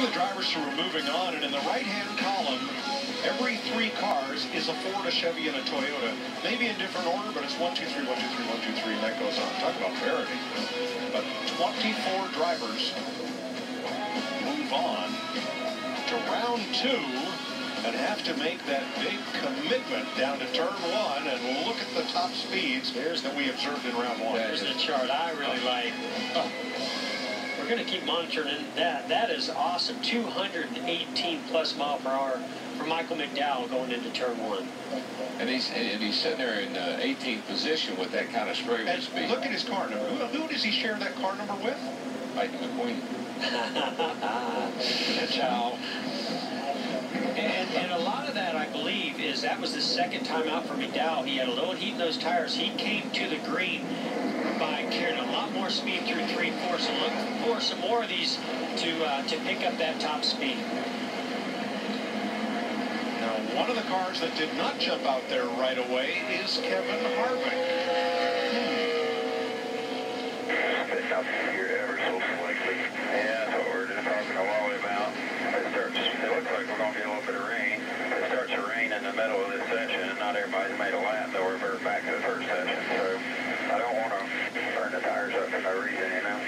The drivers who are moving on, and in the right-hand column, every three cars is a Ford, a Chevy, and a Toyota. Maybe in different order, but it's one, two, three, one, two, three, one, two, three, and that goes on. Talk about parity. But 24 drivers move on to round two and have to make that big commitment down to turn one and look at the top speeds There's that we observed in round one. There's the chart I really like. We're going to keep monitoring that. That is awesome. 218 plus mile per hour for Michael McDowell going into turn one. And he's and he's sitting there in uh, 18th position with that kind of straightaway And speed. look at his car number. Who, who does he share that car number with? Lightning McQueen. That's how. And, and believe, that was the second time out for McDowell. He had a little heat in those tires. He came to the green by carrying a lot more speed through three and four. So look for some more of these to uh, to pick up that top speed. Now, one of the cars that did not jump out there right away is Kevin Harvick. It's up here ever so slightly. Yeah, that's what we're just talking to Wally about. It starts, it looks like we're going to get a little bit of rain. Middle of this session, and not everybody's made a lap. They'll revert back to the first session. So I don't want to burn the tires up for no reason, you know?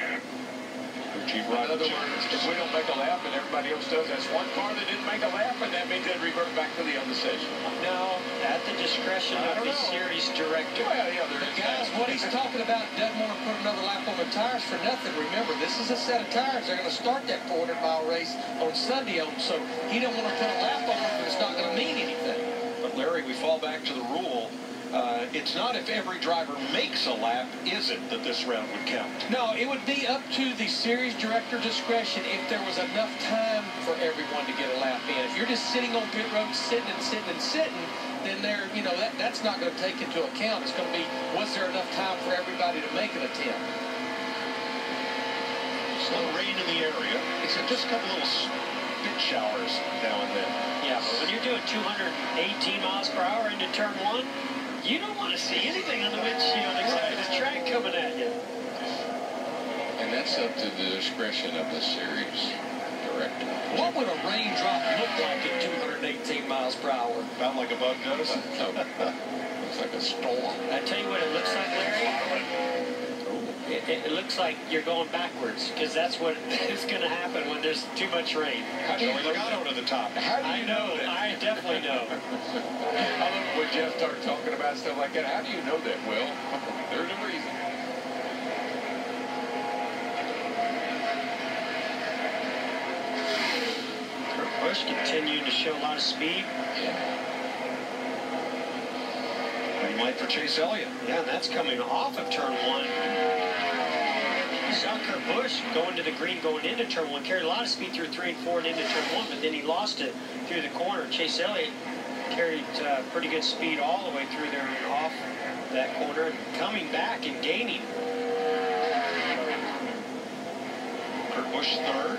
In other words, if we don't make a lap and everybody else does, that's one car that didn't make a lap, and that means they revert back to the other session. No, at the discretion of the know. series director. Well, yeah, there guys, that. what he's talking about doesn't want to put another lap on the tires for nothing. Remember, this is a set of tires. They're going to start that 400 mile race on Sunday, so he don't want to put a lap on it, but it's not going to mean anything. Larry, we fall back to the rule. Uh, it's not if every driver makes a lap, is it, that this round would count? No, it would be up to the series director discretion if there was enough time for everyone to get a lap in. If you're just sitting on pit road, sitting and sitting and sitting, then there, you know, that, that's not going to take into account. It's going to be, was there enough time for everybody to make an attempt? Some rain in the area. It's just a couple little showers now and then. Yeah, but when you're doing 218 miles per hour into turn one, you don't want to see anything on the windshield except for the track coming at you. And that's up to the discretion of the series director. What would a raindrop look like at 218 miles per hour? Found like a bug notice. So, looks like a storm. I tell you what it looks like, Larry. It, it, looks like you're going backwards because that's what is going to happen when there's too much rain. How do you Logano to the top? How do I you know, know? I definitely know. I love when Jeff starts talking about stuff like that. How do you know that? Well, there's a reason. Busch continued to show a lot of speed. Green light for Chase Elliott. Yeah, that's coming off of turn one. Kurt Busch going to the green, going into turn one, carried a lot of speed through three and four and into turn one, but then he lost it through the corner. Chase Elliott carried uh, pretty good speed all the way through there and off that corner, coming back and gaining. Kurt Busch third.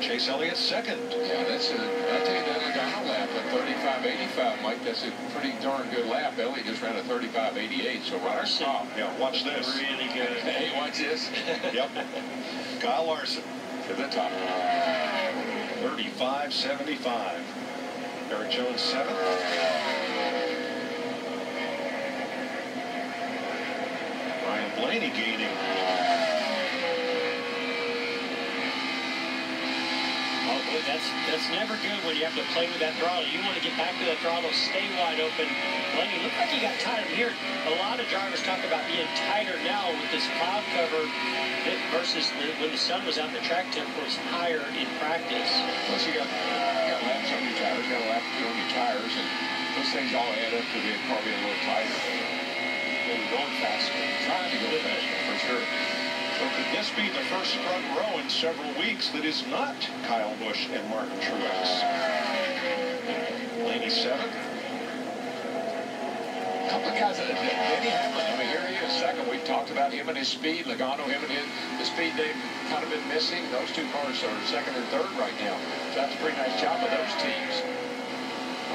Chase Elliott second. Yeah, that's a, I'll tell you that Logano lap at 35.85, Mike, that's a pretty darn good lap. Elliott just ran a 35.88, so right on Larson. top. Yeah, watch this. Really good. Hey, watch this. Yep. Kyle Larson, to the top. 35.75. Erik Jones seventh. Ryan Blaney gaining. That's that's never good when you have to play with that throttle. You want to get back to the throttle, stay wide open. Lenny, looked like he got tired here. A lot of drivers talk about being tighter now with this cloud cover versus the, when the sun was out. The track temp was higher in practice. Plus, you got, got laps on your tires, got a lap on your tires, and those things all add up to being probably a little tighter. And going faster. Trying to go faster, for sure. So could this be the first front row in several weeks that is not Kyle Busch and Martin Truex? Blaney seventh. A couple of guys, Denny Hamlin, I mean, here he is, second. We've talked about him and his speed. Logano, him and his, the speed they've kind of been missing. Those two cars are second and third right now. So that's a pretty nice job of those teams.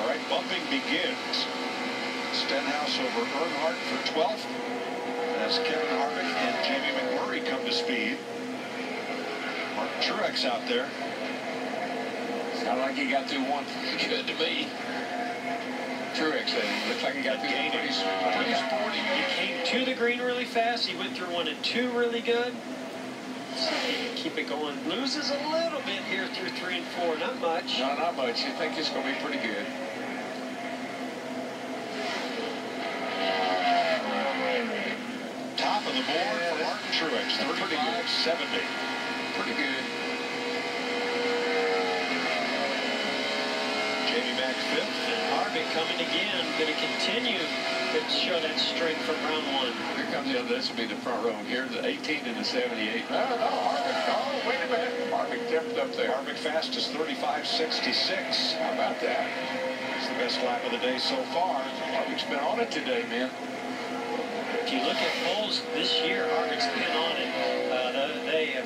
All right, bumping begins. Stenhouse over Earnhardt for 12th. As Kevin Harvick and Jamie McMurray come to speed. Mark Truex out there. Sounded like he got through one pretty good to me. Truex said looks like he got through one pretty, pretty sporty. He came to the green really fast. He went through one and two really good. See if he can keep it going. Loses a little bit here through three and four. Not much. No, not much. You think it's going to be pretty good. Of the board for Martin Truex, 35-70. Pretty good. Jamie Mack fifth. And Harvick coming again. Going to continue to show that strength from round one. Here comes the other. This will be the front row. Here, the 18 and the 78. No, no, Harvick. Oh, wait a minute. Harvick jumped up there. Harvick fastest 35-66. How about that? It's the best lap of the day so far. Harvick's been on it today, man. If you look at poles this year, Harvick's been on it. Uh, the- they have,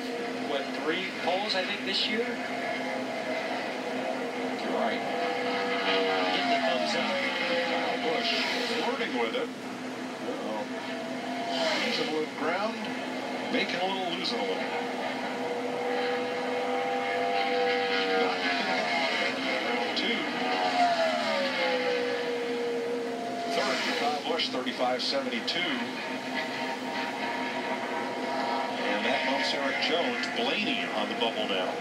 what, three poles, I think, this year? You're right. Getting the thumbs up. Kyle Busch flirting with it. Uh-oh. Losing a little ground, making a little, losing a little. Not round two. Third for Kyle Busch, 35-72. And that bumps Erik Jones. Blaney on the bubble now.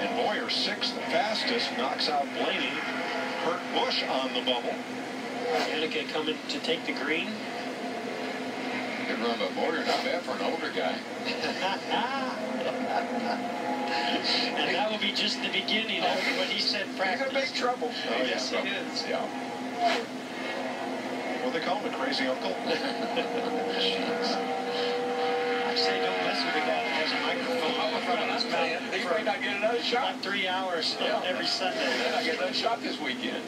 And Bowyer, sixth, the fastest, knocks out Blaney. Kurt Busch on the bubble. Danica coming to take the green. Good run by Bowyer. Not bad for an older guy. and that will be just the beginning after what he said in He's in practice. big trouble. Oh, yes, he is. Yeah. What do they call him, a crazy uncle? I say don't mess with a guy that has a microphone in front of his mouth He for may not get another shot. about three hours Yeah. every He Sunday. may not get another shot this weekend.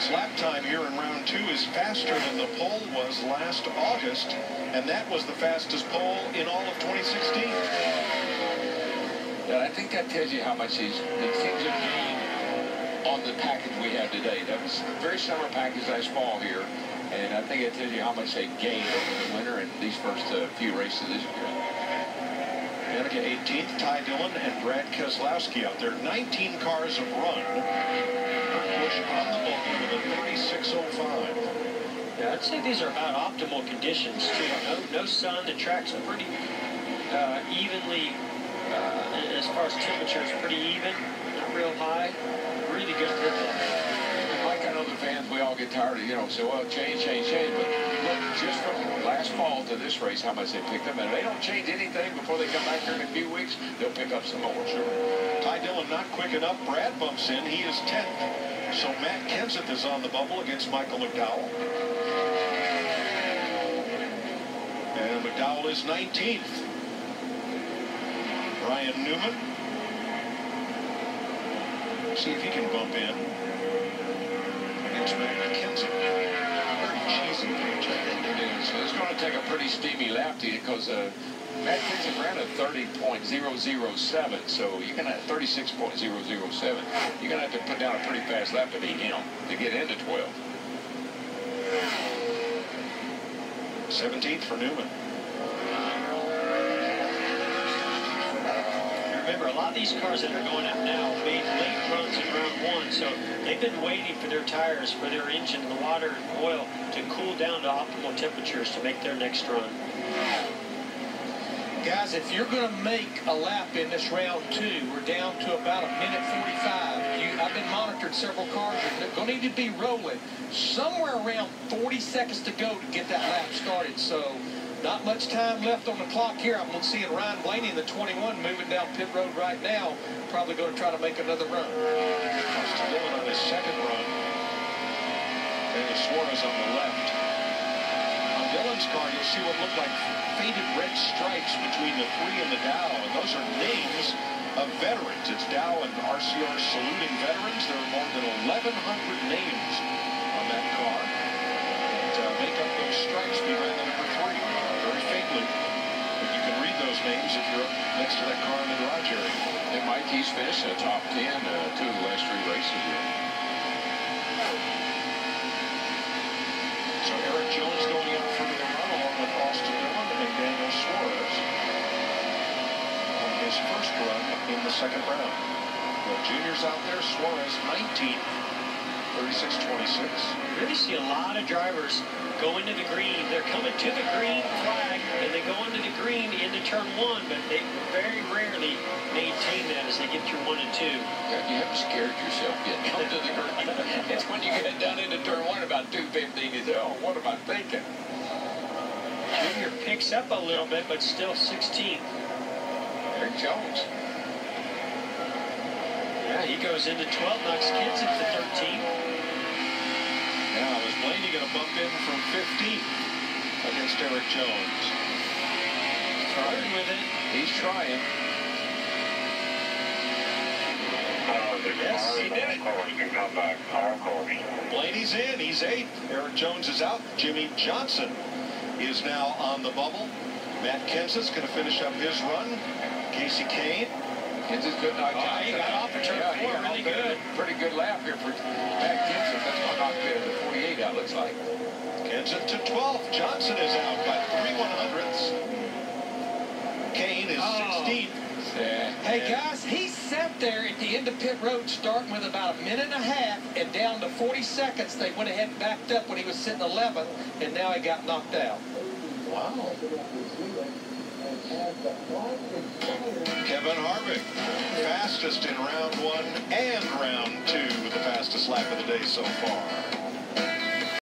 Harvick's lap time here in round two is faster than the pole was last August, and that was the fastest pole in all of 2016. And I think that tells you how much these, these things have gained on the package we have today. That was a very summer package last fall here, and I think it tells you how much they've gained over the winter and these first uh, few races this year. Danica 18th, Ty Dillon and Brad Keselowski out there. 19 cars have run. I'd say these are about optimal conditions too. No, no sun. The track's pretty uh, evenly, uh, as far as temperature, it's pretty even. Not real high. Really good grip. Like I know the fans, we all get tired of, you know, say, well, change, change, change. But look, just from last fall to this race, how much they picked up. And if they don't change anything before they come back here in a few weeks, they'll pick up some more. Sure. Ty Dillon not quick enough. Brad bumps in. He is 10th. So Matt Kenseth is on the bubble against Michael McDowell. And McDowell is 19th. Ryan Newman. See if he can bump in. Kenseth. Very cheesy. It is. It's going to take a pretty steamy lap to you because uh, Matt Kenseth ran a 30.007, so you're going to have 36.007. You're going to have to put down a pretty fast lap to beat him to get into 12. 17th for Newman. Remember, a lot of these cars that are going up now made late runs in round one, so they've been waiting for their tires, for their engine, the water, and oil to cool down to optimal temperatures to make their next run. Guys, if you're going to make a lap in this round two, we're down to about a minute 45. Several cars. They're going to need to be rolling somewhere around 40 seconds to go to get that lap started. So not much time left on the clock here. I'm seeing Ryan Blaney in the 21 moving down pit road right now. Probably going to try to make another run. Comes on his second run. Daniel Suarez on the left. Dillon's car, you'll see what look like faded red stripes between the three and the Dow, and those are names of veterans. It's Dow and RCR saluting veterans. There are more than 1,100 names on that car that uh, make up those stripes behind the number three, very faintly. But you can read those names if you're up next to that car in the garage area. And Mike, he's finished in the top 10 uh, two of the last three races here. In the second round. The juniors out there, Suarez 19, 36-26. Really see a lot of drivers go into the green. They're coming to the green flag, and they go into the green into turn one, but they very rarely maintain that as they get through one and two. Yeah, you haven't scared yourself yet. Come to the green. it's when you get down into turn one about 215, you say, oh, what am I thinking? Junior picks up a little bit, but still 16. Erik Jones. Yeah, he goes into 12, knocks Kenseth into 13. Now, is Blaney going to bump in from 15 against Erik Jones? Trying with it. He's trying. Yes, he did it. can come back. All. Blaney's in. He's eighth. Erik Jones is out. Jimmie Johnson is now on the bubble. Matt Kenseth's going to finish up his run. Kasey Kahne. Kenseth good uh, night. Oh, he got off at turn yeah, four, really good. Pretty good lap here for Matt Kenseth. That's going to knock him to 48 out, looks like. Kenseth to 12. Johnson is out by three one hundredths. Kahne is Oh. 16th. Yeah. Hey guys, he sat there at the end of pit road starting with about a minute and a half and down to 40 seconds. They went ahead and backed up when he was sitting 11th and now he got knocked out. Wow. Kevin Harvick, fastest in round one and round two, the fastest lap of the day so far.